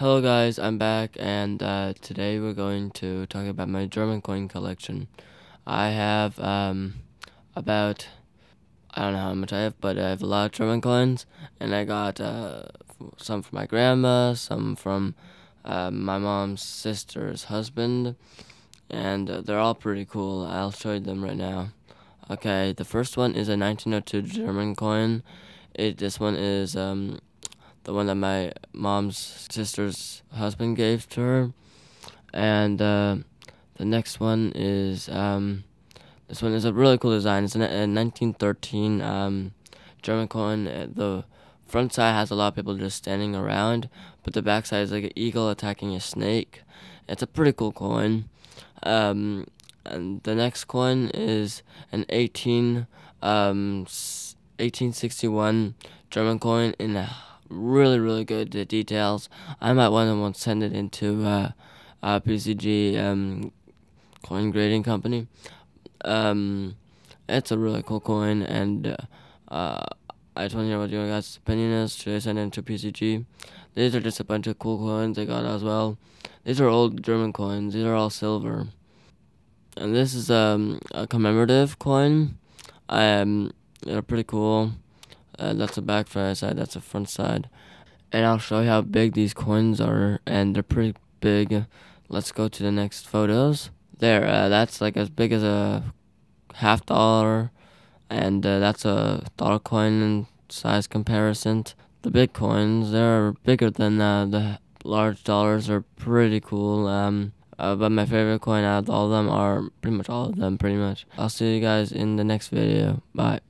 Hello guys, I'm back and uh, today we're going to talk about my German coin collection. I have um, about, I don't know how much I have, but I have a lot of German coins and I got uh, some from my grandma, some from uh, my mom's sister's husband and uh, they're all pretty cool. I'll show you them right now. Okay, the first one is a 1902 German coin. It This one is um, the one that my mom's sister's husband gave to her. And uh, the next one is um, this one is a really cool design. It's a, 1913 um, German coin. Uh, the front side has a lot of people just standing around, but the back side is like an eagle attacking a snake. It's a pretty cool coin. Um, and the next coin is an 18 um, 1861 German coin in a really really good details. I might want to send it into uh, uh, PCG um, coin grading company. Um, it's a really cool coin, and uh, uh, I just want to hear what your guys' opinion is. Should I send it into PCG? These are just a bunch of cool coins I got as well. These are old German coins. These are all silver. And this is um, a commemorative coin. Um, they're pretty cool. Uh, that's a back side, that's a front side. And I'll show you how big these coins are, and they're pretty big. Let's go to the next photos. There, uh, that's like as big as a half dollar, and uh, that's a dollar coin size comparison. The big coins, they're bigger than uh, the large dollars, are pretty cool. Um, uh, but my favorite coin out of all of them are pretty much all of them, pretty much. I'll see you guys in the next video. Bye.